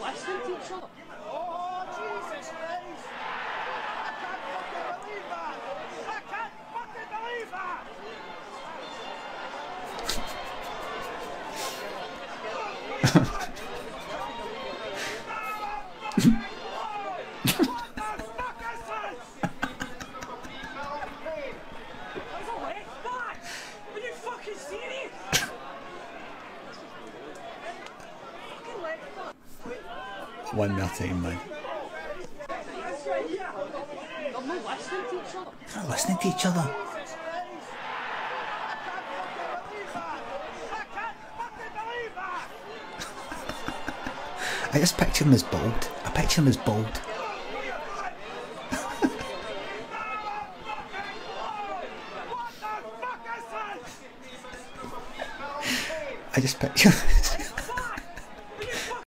listening to each other. Oh, Jesus Christ! I can't fucking believe that! I can't fucking believe that! what One team, man. They're not listening to each other. I just picture him as bald. I picture him as this? I just picture.